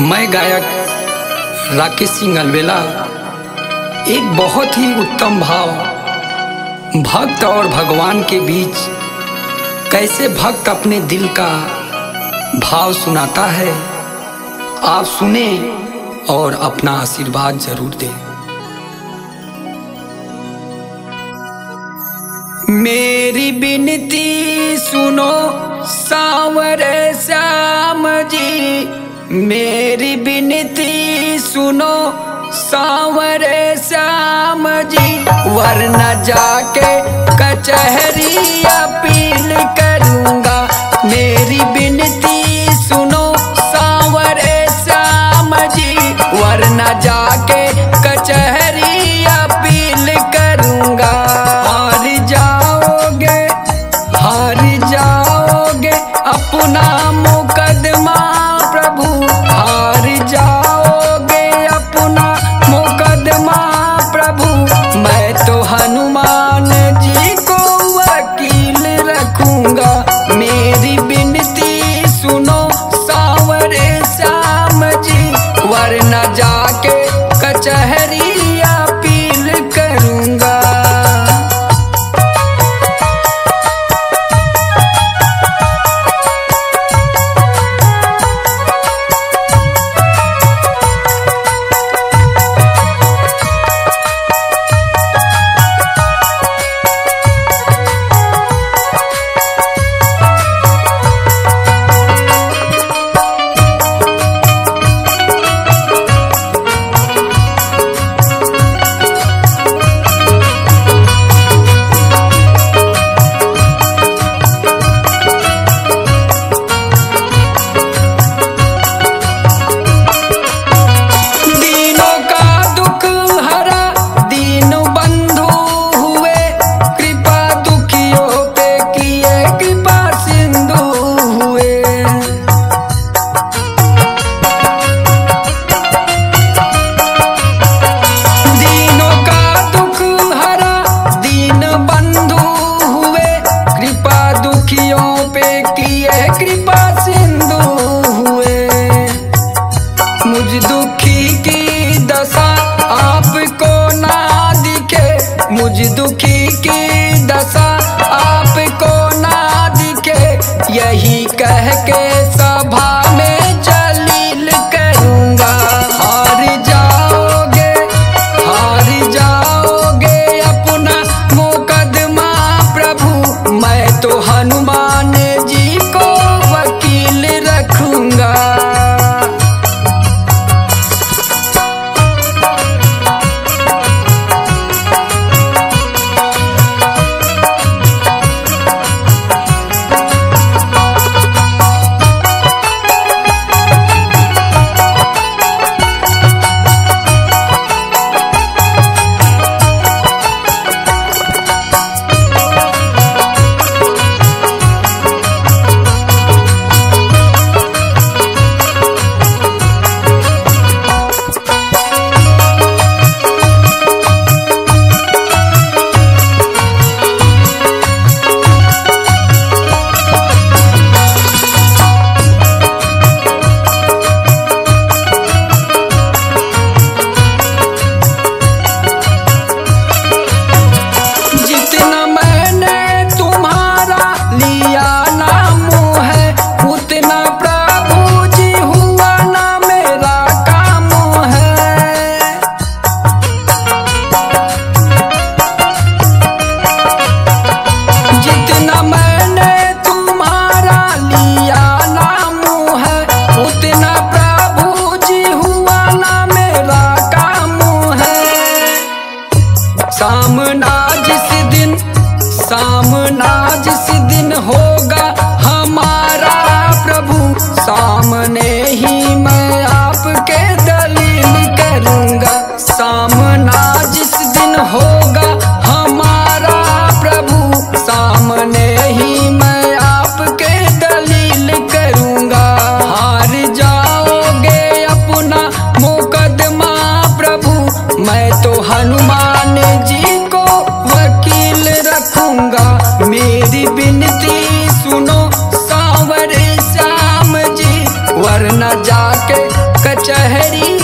मैं गायक राकेश सिंह अलवेला एक बहुत ही उत्तम भाव, भक्त और भगवान के बीच कैसे भक्त अपने दिल का भाव सुनाता है, आप सुने और अपना आशीर्वाद ज़रूर दें। मेरी बिनती सुनो, सावर श्याम जी। मेरी बिनती सुनो सांवरे श्याम जी वरना जाके कचहरी अपील करूँगा मुझ दुखी की दशा आपको ना दिखे यही कह के सभा सामना जिस दिन सामना जिस दिन होगा हमारा प्रभु सामने। रखूँगा मेरी बिनती सुनो सावर श्याम जी वरना जाके कचहरी